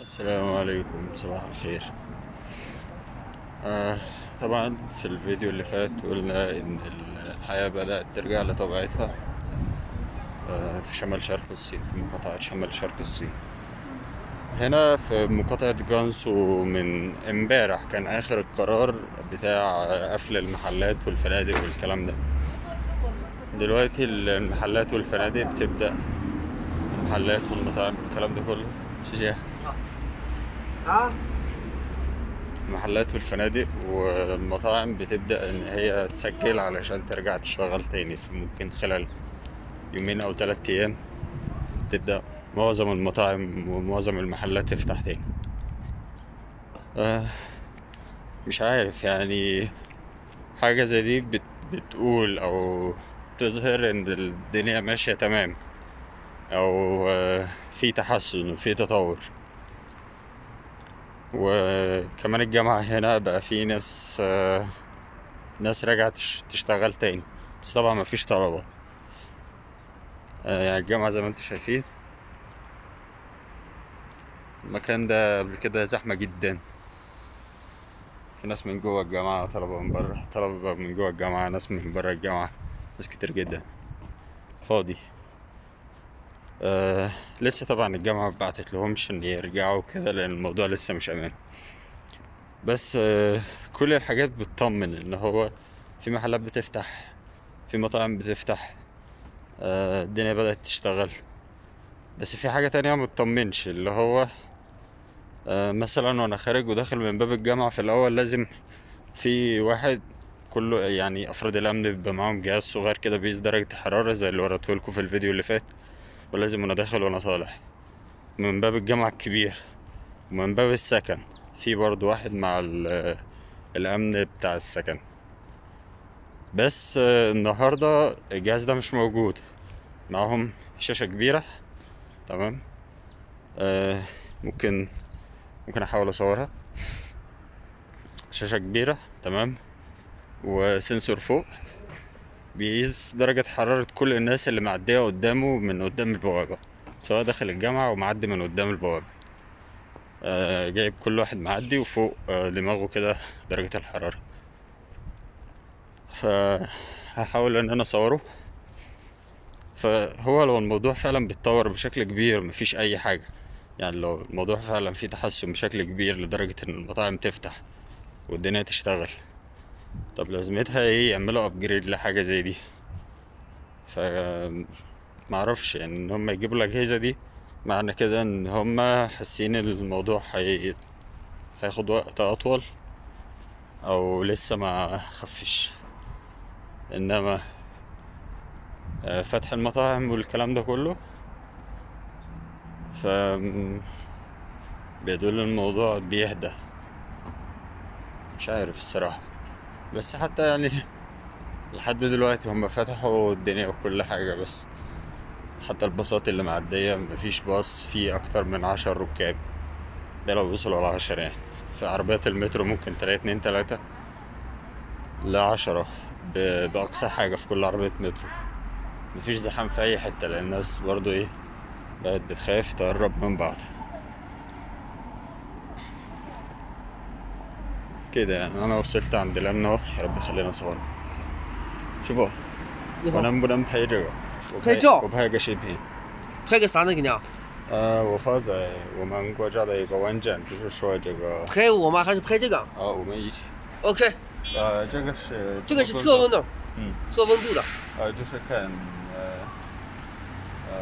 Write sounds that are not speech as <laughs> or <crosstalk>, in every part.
السلام عليكم صباح الخير. آه طبعا في الفيديو اللي فات قلنا إن الحياة بدأت ترجع لطبيعتها آه في شمال شرق الصين في مقاطعة شمال شرق الصين. هنا في مقاطعة جانسو من امبارح كان آخر القرار بتاع قفل المحلات والفنادق والكلام ده. دلوقتي المحلات والفنادق بتبدأ المحلات والمطاعم الكلام ده كله. شجاع 啊，المحلات والفنادق والمطاعم بتبدأ إن هي تسجل علشان ترجع تشتغل تاني. ممكن خلال يومين أو تلات أيام تبدأ معظم المطاعم ومعظم المحلات تفتح تاني. آه مش عارف يعني حاجة زي دي بت بتقول أو تظهر إن الدنيا ماشية تمام أو آه في تحسن وفي تطور. وكمان الجامعة هنا بقى في ناس آه، ناس رجعت تش- تشتغل تاني بس طبعا مفيش طلبة. آه، يعني الجامعة زي ما أنتوا شايفين. المكان ده قبل كده زحمة جدا. في ناس من جوه الجامعة طلبة من بره طلبة من جوه الجامعة ناس من بره الجامعة ناس كتير جدا. فاضي. آه لسه طبعا الجامعة مبعتت لهمش إن يرجعوا كده لأن الموضوع لسه مش أمان. بس آه كل الحاجات بتطمن إن هو في محلات بتفتح في مطاعم بتفتح آه الدنيا بدأت تشتغل. بس في حاجة تانية متطمنش اللي هو آه مثلا وأنا خارج وداخل من باب الجامعة في الأول لازم في واحد كله يعني أفراد الأمن بيبقى معاهم جهاز صغير كده بيقيس درجة الحرارة زي اللي وريتهولكوا في الفيديو اللي فات. ولازم وأنا داخل وأنا طالع من باب الجامعة الكبير ومن باب السكن في برضو واحد مع ال- الأمن بتاع السكن. بس النهاردة الجهاز ده مش موجود. معاهم شاشة كبيرة تمام؟ آه ممكن ممكن أحاول أصورها. شاشة كبيرة تمام؟ وسنسور فوق. بيقيس درجة حرارة كل الناس اللي معدية قدامه من قدام البوابة سواء داخل الجامعة أو معدي من قدام البوابة. آه جايب كل واحد معدي وفوق آه دماغه كده درجة الحرارة. فهحاول إن أنا أصوره. فهو لو الموضوع فعلا بيتطور بشكل كبير مفيش أي حاجة. يعني لو الموضوع فعلا فيه تحسن بشكل كبير لدرجة إن المطاعم تفتح والدنيا تشتغل. طب لازمتها إيه يعملوا ابجريد لحاجة زي دي؟ ف معرفش يعني إن هم يجيبوا الأجهزة دي معنى كده إن هم حاسين الموضوع هي... هياخد وقت أطول أو لسه ما خفش. إنما آه، فتح المطاعم والكلام ده كله ف بيدل الموضوع بيهدى. مش عارف الصراحة. بس حتى يعني لحد دلوقتي هم فتحوا الدنيا وكل حاجة بس حتى الباصات اللي معدية مفيش باص فيه أكتر من عشر ركاب. ده لو وصلوا لعشرة يعني. في عربيات المترو ممكن تلاقي اتنين تلاتة لعشرة بأقصى حاجة في كل عربية مترو. مفيش زحام في أي حتة لأن الناس برضو إيه بقت بتخاف تقرب من بعض. كده يعني أنا وصلت عند الأمن أهو يا رب خلينا نصور شوفوا 你 我 好， 能不能拍这个？我拍照我拍个视频。 拍个啥呢？给你啊？ 呃，我发在我们国家的一个网站，就是说这个， 拍我吗？还是拍这个呃，我们一起， ？OK， 呃，这个是 这个是测温，的， 嗯， 测温度的， 呃，就是看，呃，呃，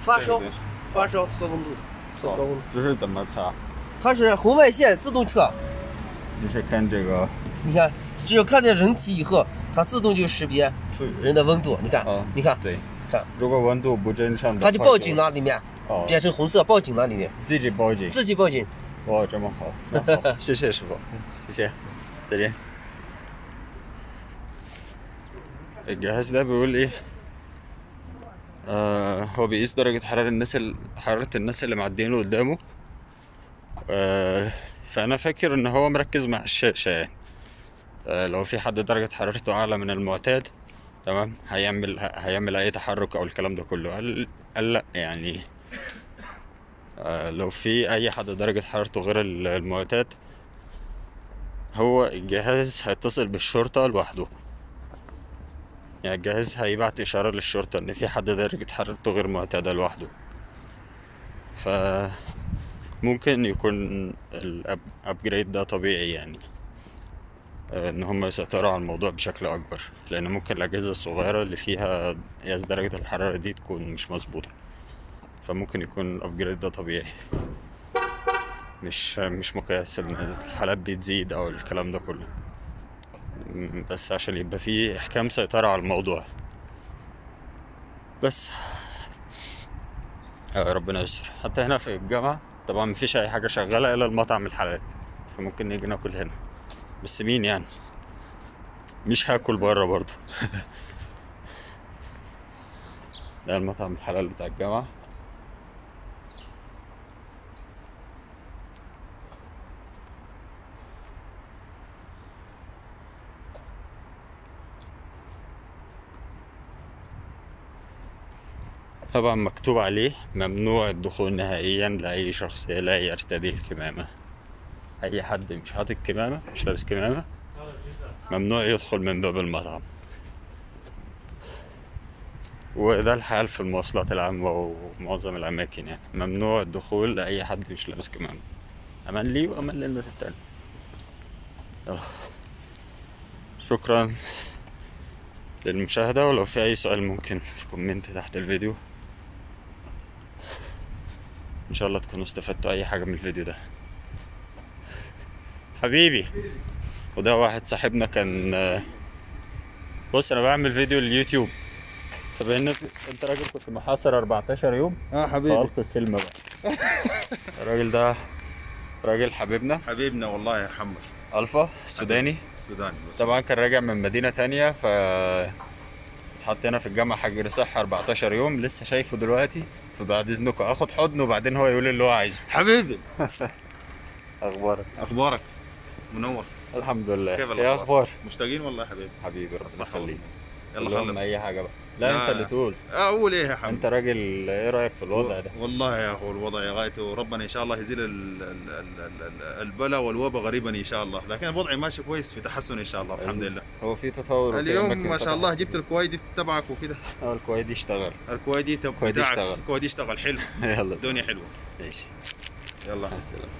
发烧 这个是 发烧测温度的，测高温度。 这是怎么查？ 它是红外线自动测， 就是看这个， 你看，只有看见人体以后，它自动就识别出人的温度。你看， 哦， 你看， 对， 看， 如果温度不正常的话， 它就报警了，里面 哦， 变成红色，报警了，里面 自己报警， 自己报警。 哇，这么好，那<laughs> 好谢谢师傅，谢谢，再见。الجهاز ده بيقول ايه آه هو بيقيس درجة حرارة الناس ال... حرارة الناس اللي معديين قدامه آه فأنا فاكر إن هو مركز مع الشاشة يعني لو في حد درجة حرارته أعلى من المعتاد تمام؟ هيعمل هيعمل أي تحرك أو الكلام ده كله. قال قال لأ يعني. آه، لو في أي حد درجة حرارته غير ال- المعتاد هو الجهاز هيتصل بالشرطة لوحده. يعني الجهاز هيبعت إشارة للشرطة إن في حد درجة حرارته غير معتادة لوحده. ف ممكن يكون الابجريد ده طبيعي يعني آه، إن هم يسيطروا على الموضوع بشكل أكبر لأن ممكن الأجهزة الصغيرة اللي فيها قياس درجة الحرارة دي تكون مش مظبوطة. فممكن يكون الابجريد ده طبيعي. مش مش مقياس إن الحالات بتزيد أو الكلام ده كله. بس عشان يبقى فيه إحكام سيطرة على الموضوع. بس. آه، ربنا يستر. حتى هنا في الجامعة طبعا مفيش أي حاجة شغالة إلا المطعم الحلال فممكن نيجي ناكل هنا. بس مين يعني؟ مش هاكل بره برضو <laughs> ده المطعم الحلال بتاع الجامعة. طبعا مكتوب عليه ممنوع الدخول نهائيا لأي شخص لا يرتدي الكمامة. أي حد مش حاطط كمامة مش لابس كمامة ممنوع يدخل من باب المطعم. وده الحال في المواصلات العامة ومعظم الأماكن يعني. ممنوع الدخول لأي حد مش لابس كمامة. أمان لي وأمان للناس التانية. شكرا للمشاهدة ولو في أي سؤال ممكن في كومنت تحت الفيديو. إن شاء الله تكونوا استفدتوا أي حاجة من الفيديو ده. حبيبي وده واحد صاحبنا كان بص أنا بعمل فيديو لليوتيوب. فبان أنت راجل كنت محاصر 14 يوم؟ آه حبيبي. فألقي كلمة بقى. الراجل ده راجل حبيبنا. حبيبنا والله يا محمد ألفا سوداني. السوداني بس. طبعا كان راجع من مدينة تانية ف اتحطينا في الجامعة حجر صحة 14 يوم لسه شايفه دلوقتي فبعد إذنكم آخد حضنه وبعدين هو يقول اللي هو عايزه. حبيبي. <laughs> أخبارك؟ أخبارك؟ منور. الحمد لله. كيف إيه الأخبار؟ أخبار؟ مشتاقين والله يا حبيبي. حبيبي ربنا يخليك. يلا خلص. أي حاجة بقى. لا لا. انت اللي تقول. أقول إيه يا حمد انت راجل إيه رأيك في الوضع ده؟ والله يا اخو الوضع يا غايته وربنا إن شاء الله يزيل ال- ال- ال- ال- ال- البلاء والوباء غريبا إن شاء الله. لكن الوضع ماشي كويس في تحسن إن شاء الله الحمد لله. هو في تطور اليوم ما شاء الله. جبت الكويدي تبعك وكده. آه الكويدي تب- الكويدي اشتغل. الكويدي اشتغل. حلو. <laughs> يلا. الدنيا حلوة. ماشي. يلا. مع السلامة.